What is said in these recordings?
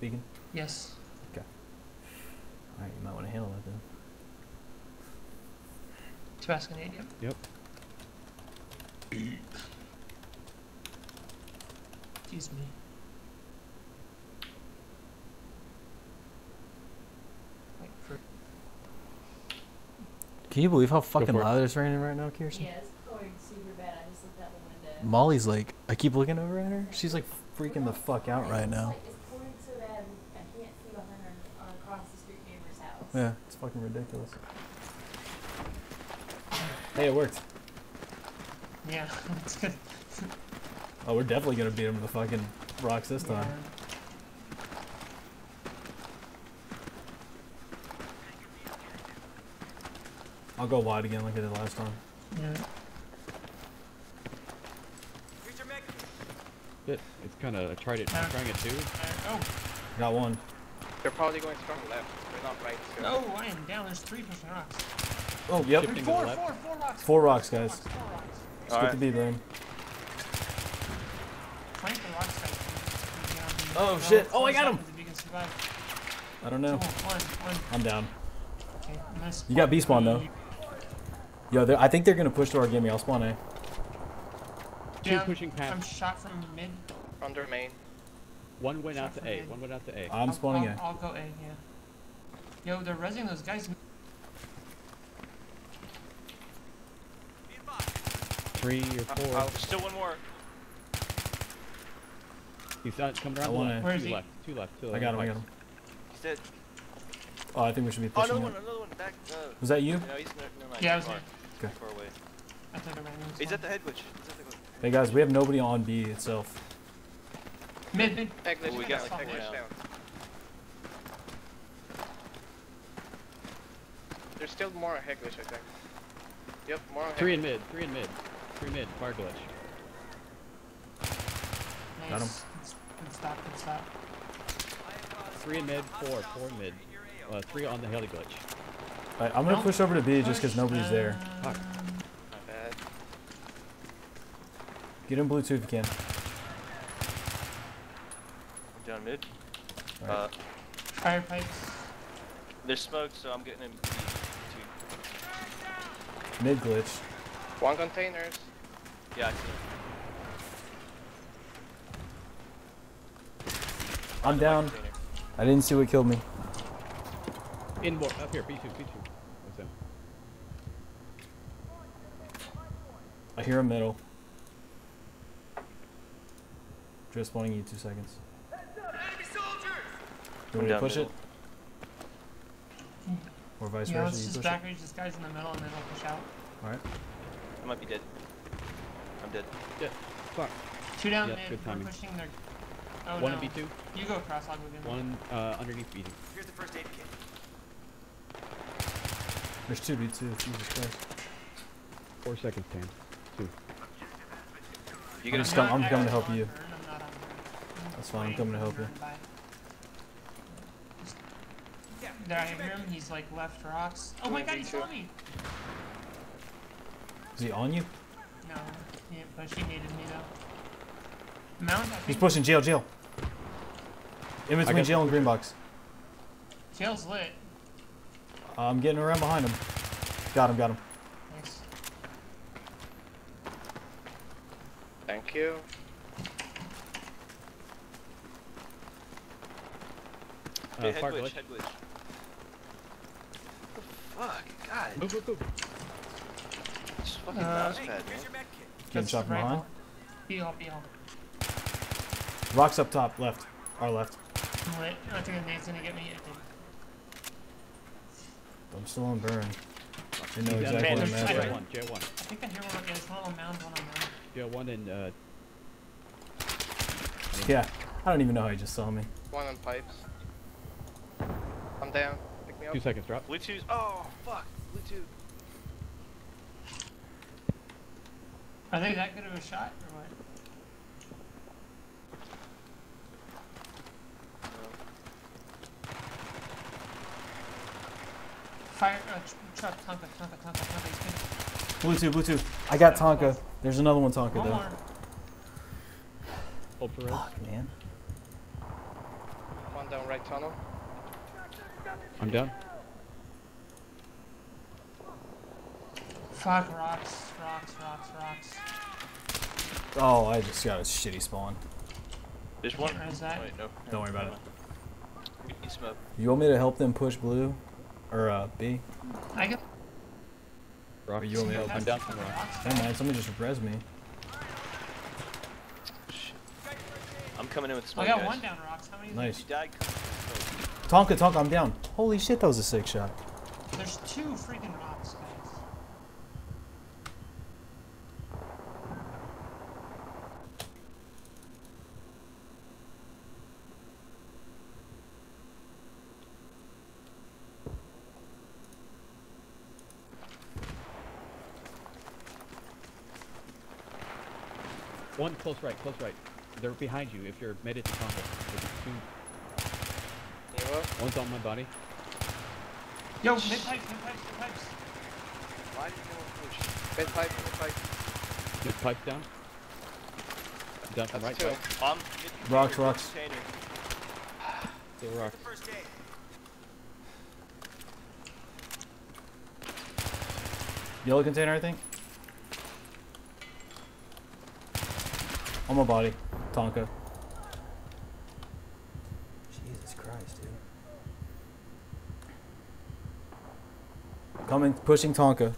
Beacon? Yes. Okay. Alright, you might want to handle that then. Tabasco nade, yep. Yep. Excuse me. Wait for Can you believe how fucking for it. loud it's raining right now, Kirsten? Yeah, it's pouring super bad. I just looked out the window. Molly's like, I keep looking over at her. She's like freaking the fuck out right It's now. Like, it's pouring so bad, I can't see behind our, our across the street neighbor's house. Yeah, it's fucking ridiculous. Hey, it worked. Yeah, that's good. Oh, we're definitely gonna beat him with the fucking rocks this time. Yeah. I'll go wide again like I did last time. Yeah. It, it's kind of I tried it. I'm Uh, trying it too. Uh, Got one. They're probably going strong left. They're right. So. oh, oh, I am down. There's three pushing rocks. Oh, yep. Shifting to Four, left. four, four rocks. Four rocks, four guys. Rocks, four rocks. Let's get the B brain. Flank rocks, guys. Maybe Oh, shit. Oh, I got him. seconds If you can survive. I don't know. Two, one, one. I'm down. Okay. You got B spawn though. Yo, I think they're gonna push to our gimme. I'll spawn A. Two Yeah, pushing I'm shot from mid. Under main. One went out shot to A. mid. One went out to A. I'm I'll- spawning I'll, A. I'll go A, yeah. Yo, they're resing those guys. Three or Uh, four. I'll- Still one more. He's not coming around the wanna- left. Where is two he? left. Two left. Two left. I got him. I got him. He's dead. Oh, I think we should be Oh, pushing. another one, another one. Back. Uh, Was that you? no, he's no, never. Yeah, I was far. there. Okay. Far away. I thought I ran into He's at the head glitch. He's at the Hey guys, we have nobody on B itself. Mid, mid. Egg Oh, we got like egg one glitch down. There's still more head glitch, I think. Yep, more head Three in mid. Three in mid. Three mid. Fire glitch. Nice. Got him. Good, good stop, good stop. Three in mid. Four. Four in mid. Uh, three on the heli glitch. Alright, I'm gonna Don't push over to B just because nobody's there. Fuck. Not bad. Get in Bluetooth if you can. I'm down mid. Alright. Uh, Fire pipes. there's smoke, so I'm getting him. B, two. Mid glitch. One containers. Yeah, I see. I'm down. Container. I didn't see what killed me. In more. Up here. B2. B2. That's him. I hear a middle. Just spawning you two seconds. Do I'm we down push it? Middle. Or vice Yeah, versa? let's just push back range this guy's in the middle and then I'll push out. Alright. I might be dead. I'm dead. Fuck. Two down Yep, mid. good We're pushing their. Oh One no. in B2. You go across. I'll go in. One uh, underneath B2. Here's the first aid kit. There's two B2. Jesus Christ. Four seconds, Tan. Two. You I'm gonna just not I'm coming to help you. on burn, I'm not on burn. That's fine, I'm coming to help him you. Run by. There, I hear him. He's like left rocks. Oh my god, he B2. saw me! Is he on you? No, he didn't push. He hated me though. Mount, I He's pushing jail, jail. In between got jail and green box. Jail's lit. I'm getting around behind him. Got him, got him. Nice. Thank you. Uh, Hey, head glitch, glitch. head glitch. Fuck, God. Move, move, move. It's fucking Uh, mouse pad, man. Getting That's shot from behind. Be all, be all. Rocks up top, left. Our left. I'm lit. I think the nade's gonna get me. I think. I'm still on burn. You know exactly down what I'm at. Jail right? one. Jail one. I think I hear one. Yeah, there's one on mound, one on mound. Jail one and uh, Yeah. I don't even know how he just saw me. One on pipes. I'm down. Pick me up. two seconds drop. Bluetooth. Oh, fuck. Bluetooth. Are they that good of a shot or what? Fire, uh, tr- truck, Tonka, Tonka, Tonka, Tonka. He's good. Bluetooth, Bluetooth. I got Tonka. There's another one Tonka One though. more. Hold for. Fuck, man. One One down right tunnel. I'm down. Fuck rocks, rocks, rocks, rocks. Oh, I just got a shitty spawn. There's one. Where is that? Wait, no. Don't worry about it. We need smoke. You want me to help them push blue? Or uh, B? I get. Rock. you want me to I'm down from rock. rocks. Never mind, somebody just res me. Shit. I'm coming in with I got guys. one down rocks. How many? is Nice. You died. Tonka, Tonka, I'm down. Holy shit, that was a sick shot. There's two freaking rocks, guys. One close right, close right. They're behind you if you're made it to combo. There's two. One's on my body. Yo, mid pipes, mid pipes, mid pipes. Why did no one push? Mid pipe, mid pipe. Just pipe down. Down from right, That's two. Rocks, rocks. Container. Still rock. Yellow container, I think. On my body. Tonka. Jesus Christ, dude. Coming, pushing Tonka.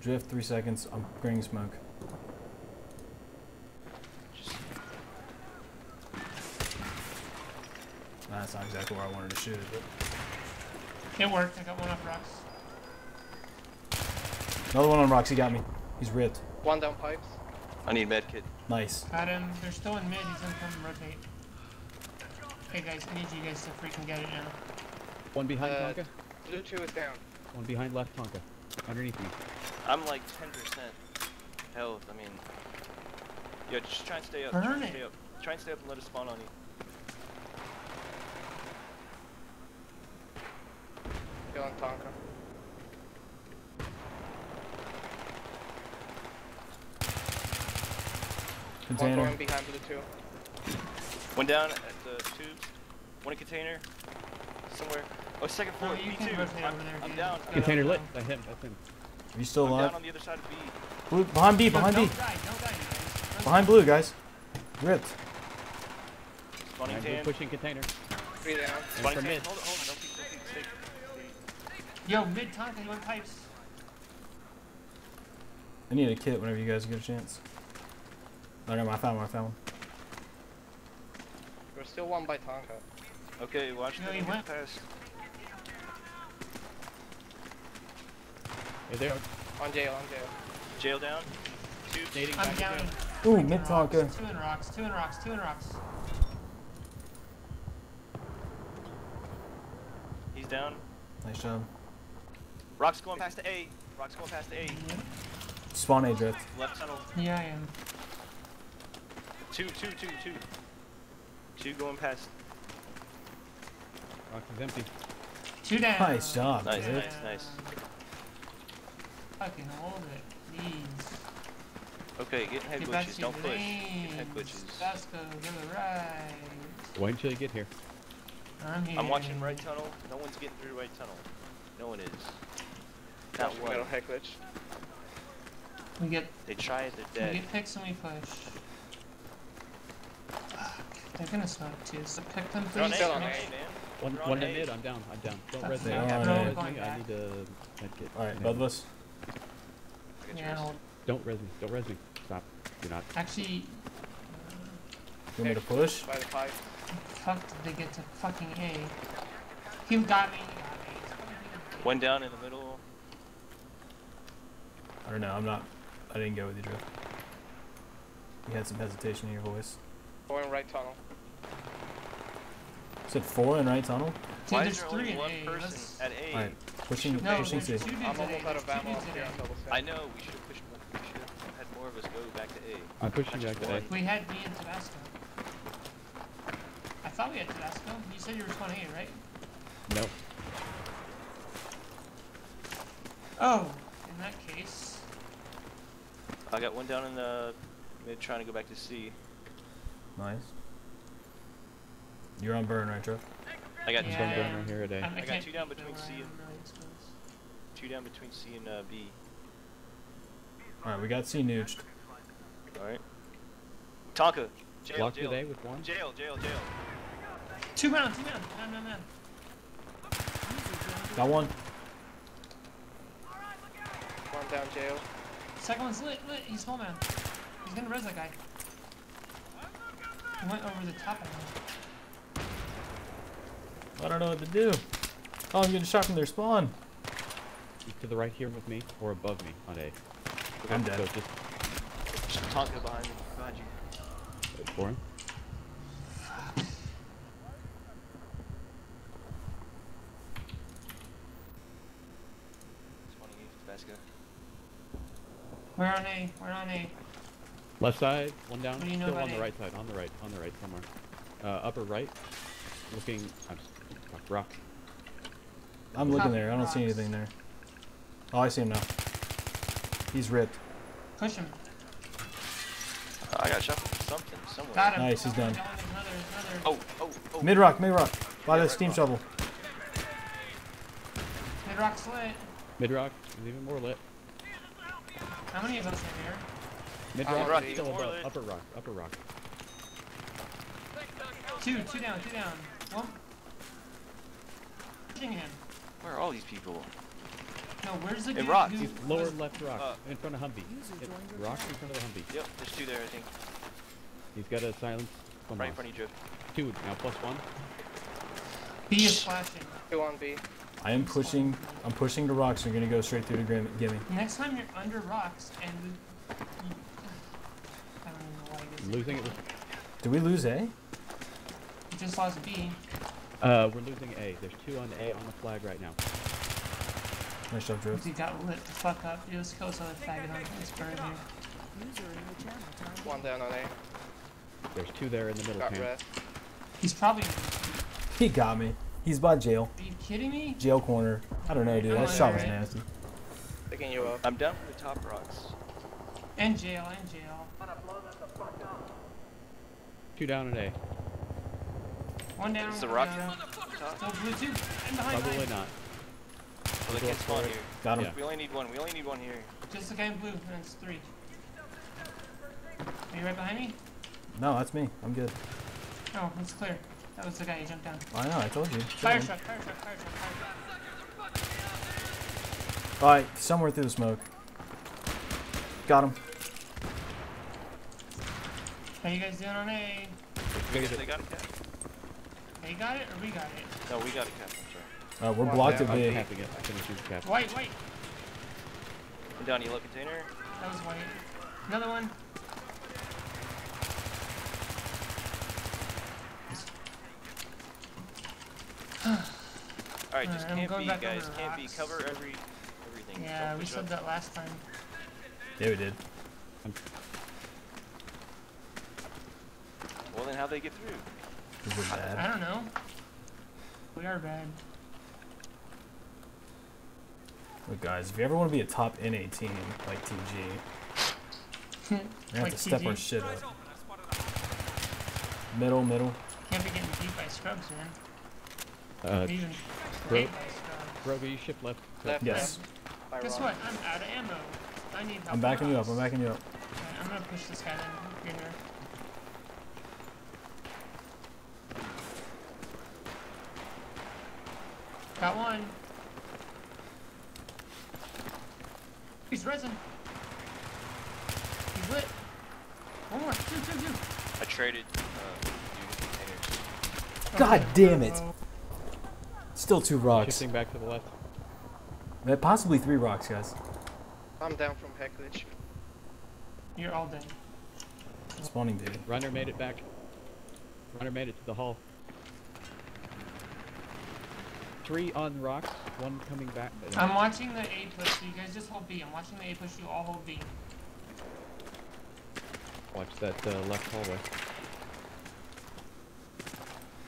Drift, three seconds. I'm bringing smoke. Nah, That's not exactly where I wanted to shoot it, but. It worked. I got one off rocks. Another one on rocks, he got me. He's ripped. One down pipes. I need med kit. Nice. Got him. They're still in mid. He's gonna come rotate. Hey guys, I need you guys to freaking get it now. One behind Uh, Tonka. Blue two is down. One behind left Tonka. Underneath me. I'm like 10% health. I mean, yeah, just try and stay up. try Burn and it. stay up. Try and stay up and let us spawn on you. Kill on Tonka. One Container. going behind blue two. One down at the tubes. One in container. Somewhere. Oh, second floor. you B2. I'm, I'm dude. down. Container lit. go. That's him. That's him. Are you still I'm alive? down on the other side of B. Blue, behind B, Yo, behind B. don't die, don't die, you guys. Behind blue, guys. Ripped. Spawning I'm tan. pushing container. Three down. Spawning tan. mid. Hold it, hold it. Don't peek, don't. Stay. Yo, mid Tonka, he went pipes. I need a kit whenever you guys get a chance. I got my, I found one, I found one. There's still one by Tonka. Okay, watch No, the he went. past. Hey, there. On jail, on jail. Jail down. Two. Dating I'm back down. again. Ooh, mid talker. Two in rocks, two in rocks, two in rocks. He's down. Nice job. Rock's going past the A. Rock's going past the A. Spawn A drift. Left tunnel. Yeah, I am. Two, two, two, two. Two going past. Rock is empty. Two down. Nice job, Nice, dude. nice, nice. Fucking hold it, please. Okay, getting head Get glitches. Don't your push. Getting head glitches. Vasco, give it right. Wait until you get here. I'm here. I'm watching right tunnel. No one's getting through right tunnel. No one is. Not one. Metal head glitch. We get They try it, they're dead. We get picks and we push. They're gonna smoke too, so pick them They're on please. A, Still on man. One, one in mid. I'm down. I'm down. Don't res me. They're on Don't A. res Going me. I back. need a medkit. Alright, Yeah. Both of us. I got Yeah, yours. hold. Don't res me. Don't res me. Stop. Do not. Actually, You want me to push? By the pipe. fuck did they get to fucking A? He got me. He. One down in the middle. I don't know, I'm not. I didn't go with you, drift. You had some hesitation in your voice. Going right tunnel. You it four in right tunnel? Dude, Why there's is there three in one A. person Let's... at A? Alright, pushing, No, pushing there's C. two dudes I'm almost out of ammo dudes up at here A. on double I know. We should have pushed. more- We should have had more of us go back to A. I'm pushing back to A. We had me and Tabasco. I thought we had Tabasco. You said you were spawn A, right? No. Oh, in that case. I got one down in the mid, trying to go back to C. Nice. You're on burn, right, Trev? I got There's two one Yeah. burn right here today. I, I got two down between where C I am and- really two down between C and uh, B. Alright, we got C nooched. All right. Tonka. Jail. Block jail. today with one. Jail. Jail. Jail. Two man, two man, man, man, man. Got one. One down jail. Second one's lit, lit. He's small man. He's gonna res that guy. He went over the top of him. I don't know what to do. Oh, I'm getting shot from their spawn. To the right here with me, or above me on A. I'm dead. So just Just Tonka behind me. Behind you. wait for him. It's one of you. Fast guy. We're on A. We're on A. Left side, one down. What do you know Still about on the right side, on the right, on the right somewhere. Uh, upper right. Looking. I'm s- fuck, rock. I'm looking there. I don't see anything there. Oh, I see him now. He's ripped. Push him. Uh, I got shot from something somewhere. Got him. Nice, he's Got one, done. Another, another. Oh. Oh. Oh. Mid rock, mid rock. By Yeah, the steam rock. shovel. Mid rock's lit. Mid rock is even more lit. How many of us are here? Mid Uh, rock, rock is even still more above. lit. Upper rock, upper rock. Two, two down, two down. One. Pushing him. Where are all these people? No, where's the In dude rock. who He's lower was- left rock, Uh, in front of Humvee. It, rock in front of the Humvee. Yep. There's two there. I think. He's got a silence. Come Right in front of you, Joe. Two now, plus one. B is flashing. Two on B. I am pushing. I'm pushing the rocks. You're gonna go straight through the grim- gimme. Next time you're under rocks and we. You, I don't even know why I. Losing it. Did we lose A? You just lost B. Uh, we're losing A. There's two on A on the flag right now. Nice job, Drew. He got lit the fuck up. It was kill this other faggot on this bird here. One down on A. There's two there in the middle Got camp. red. He's probably. He got me. He's by jail. Are you kidding me? Jail corner. I don't know, dude. That shot was alright. nasty. Picking you up. I'm down from the top rocks. And jail, and jail. Two down at A. One down. Is the rock down. top? Still blue two. And behind. Probably behind. not. Well, they Go can't spawn here. Got him. Yeah. We only need one. We only need one here. Just the guy in blue, and it's three. Are you right behind me? No, that's me. I'm good. Oh, it's clear. That was the guy who jumped down. I know. I told you. Fire truck, fire truck, fire truck, fire truck. All right, somewhere through the smoke. Got him. How you guys doing on A? They got it, Cap. They got it, or we got it? No, we got it, Cap. I'm sorry. Uh, we're One blocked down. at I'm B. capping it. I can shoot the cap. White, white. I'm down yellow container. That was white. Another one. All right, just Alright, I'm can't be, guys. Can't be. rocks. Cover every everything. Yeah, Don't we said up. that last time. Yeah, we did. Well, then how'd they get through? 'Cause we're I bad. don't know. We are bad. Look, guys, if you ever want to be a top NA team like TG, you're have Like to step TG? our shit up. Middle, middle. Can't be getting beat by scrubs, man. Uh, Or even Bro- hit by scrubs. Rogue, you shift left. Left. Yes. By Guess what? I'm out of ammo. I need help. I'm backing you up. I'm backing you up. Alright, I'm gonna push this guy then. Here. Got one. He's resin. He's lit. One more. Two, two, two. I traded uh. God damn it. Still two rocks. Shifting back to the left. Uh, Possibly three rocks, guys. I'm down from Heckledge. You're all dead. Spawning dude. Runner made it back. Runner made it to the hall. Three on rocks, one coming back. I'm watching the A push, so you guys just hold B. I'm watching the A push, you all hold B. Watch that uh, left hallway.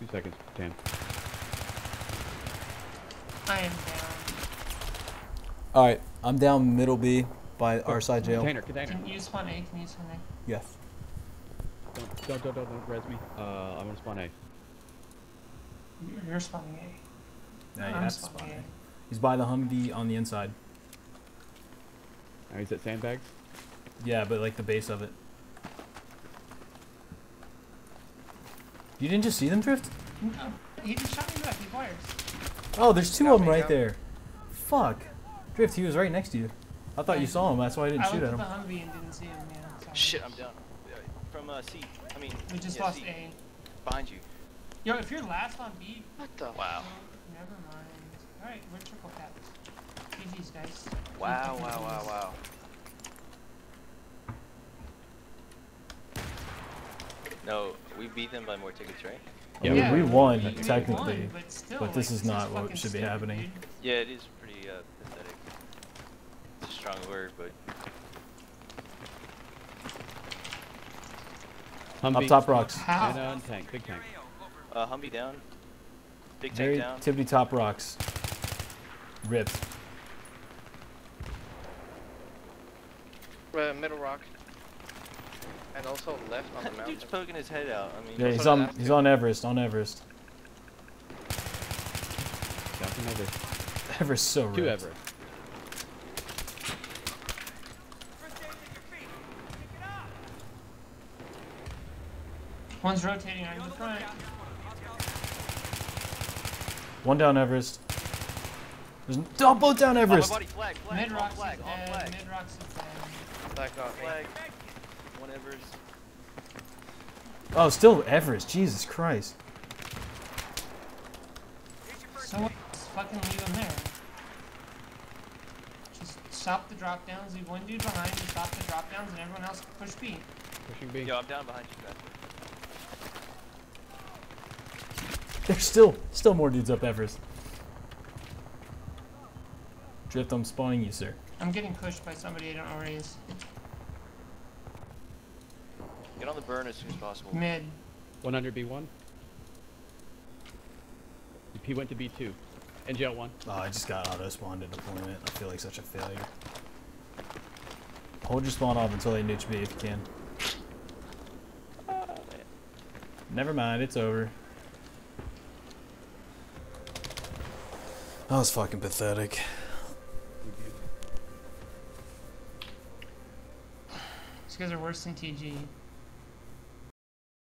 Two seconds, Tam. I am down. All right, I'm down middle B by our side jail. Container, container. Can you spawn A? Can you spawn A? Yes. Don't, don't, don't, don't, don't res me. Uh, I'm gonna spawn A. You're- You're spawning A. Now you I'm have to spawning spawn it. He's by the Humvee on the inside. Now he's at sandbags. Yeah, but like the base of it. You didn't just see them drift? No, he just shot me back. He fires. Oh, there's two of them right got me. there. Fuck. Drift, he was right next to you. I thought you saw him, that's why I didn't I shoot looked at at him. the Humvee and didn't see him. Yeah. Sorry. Shit, I'm down. From uh, C. I mean, We just yeah, lost C. A. Behind you. Yo, if you're last on B, What the? Wow. never mind. All right, we're triple caps. GG's, guys. Wow, Keep wow, wow, wow. No, we beat them by more tickets, right? Yeah, we, we won, we technically. won, but, still, but this like, is not what fucking should be happening. dude. Yeah, it is pretty uh, pathetic. It's a strong word, but Humvee. Up top rocks. How? And uh, tank, big tank. Uh, Humvee down. Big tank Very down. tippity top rocks. Ripped. Uh, middle rock. And also left on the mountain. Dude's poking his head out. I mean, Yeah, he's on he's on Everest, on Everest. Down from Everest. Everest so ripped. Two Everest. One's rotating on the front. One down Everest. There's n- oh, both down Oh, my Everest. body, flag, flag, Mid on oh, rocks flag, is oh, dead. flag. Mid rocks is dead. That got. Flag. One Everest. Oh, still Everest. Jesus Christ. So fucking leave him there. Just stop the drop downs, leave one dude behind, and stop the drop downs, and everyone else push B. Pushing B. Yo, I'm down behind you guys. There's still still more dudes up Everest. Drift, I'm spawning you, sir. I'm getting pushed by somebody I don't know where he is. Get on the burn as soon as possible. Mid. 100 B1. He went to B2. And NGL 1. Oh, I just got auto spawned in deployment. I feel like such a failure. Hold your spawn off until they nukes me if you can. Oh, Never mind, it's over. That was fucking pathetic. These guys are worse than TG.